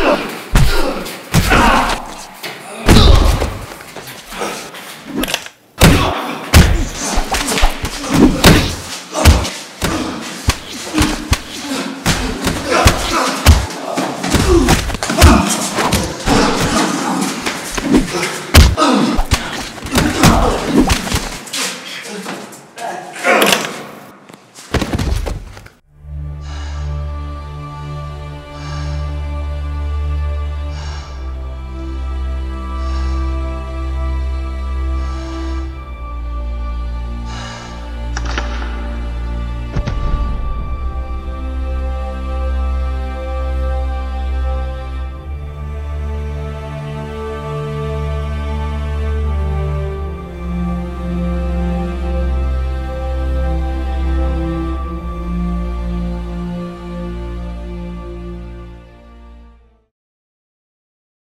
Ugh!